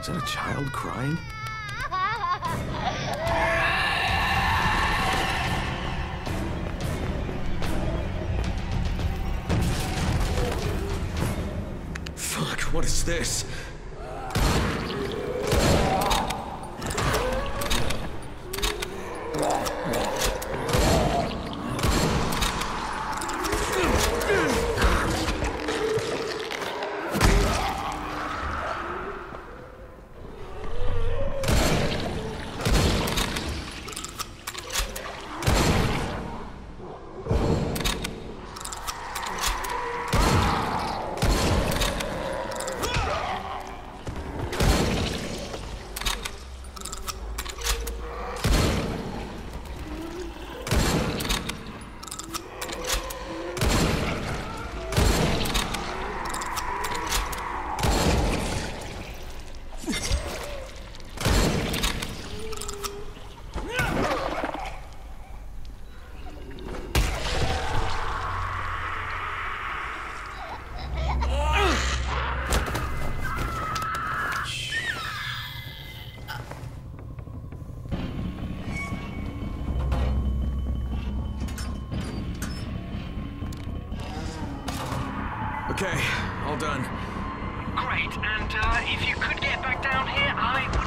Is that a child crying? Fuck, what is this? Okay, all done. Great, and uh, if you could get back down here, I